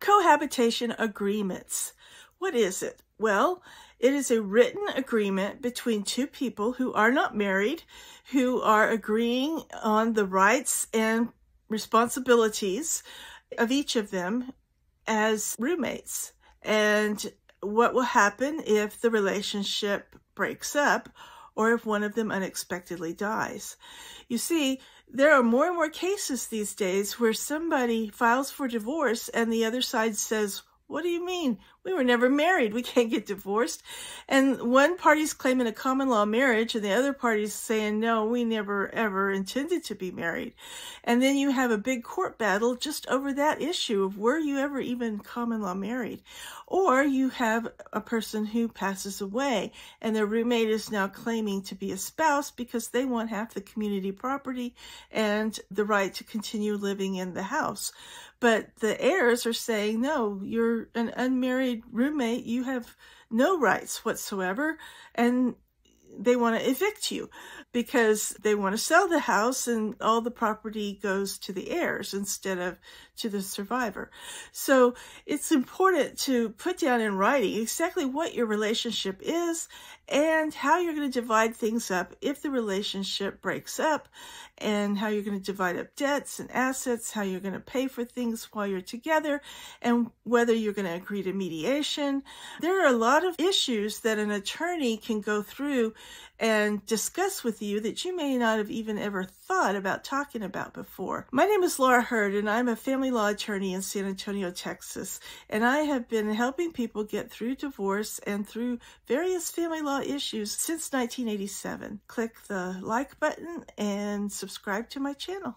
Cohabitation agreements. What is it? Well, it is a written agreement between two people who are not married, who are agreeing on the rights and responsibilities of each of them as roommates. And what will happen if the relationship breaks up or if one of them unexpectedly dies. You see, there are more and more cases these days where somebody files for divorce and the other side says, what do you mean? We were never married. We can't get divorced. And one party's claiming a common law marriage and the other party's saying, no, we never ever intended to be married. And then you have a big court battle just over that issue of were you ever even common law married? Or you have a person who passes away and their roommate is now claiming to be a spouse because they want half the community property and the right to continue living in the house. But the heirs are saying, no, you're an unmarried roommate. You have no rights whatsoever. And they want to evict you because they want to sell the house and all the property goes to the heirs instead of to the survivor. So it's important to put down in writing exactly what your relationship is and how you're going to divide things up if the relationship breaks up and how you're going to divide up debts and assets, how you're going to pay for things while you're together, and whether you're going to agree to mediation. There are a lot of issues that an attorney can go through and discuss with you that you may not have even ever thought about talking about before. My name is Laura Heard and I'm a family law attorney in San Antonio, Texas, and I have been helping people get through divorce and through various family law issues since 1987. Click the like button and subscribe to my channel.